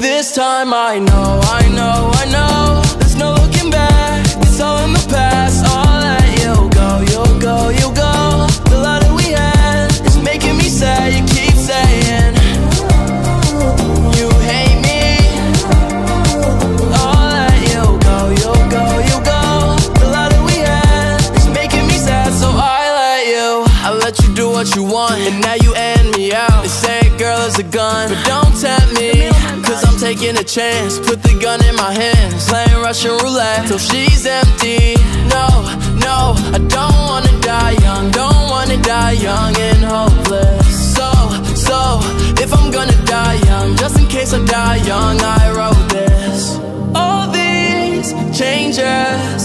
This time I know, I know, I know want And now you end me out. They say girl is a gun But don't tempt me Cause I'm taking a chance. Put the gun in my hands Playing Russian roulette Till she's empty. No, no I don't wanna die young Don't wanna die young and hopeless. So, so If I'm gonna die young Just in case I die young I wrote this. All these changes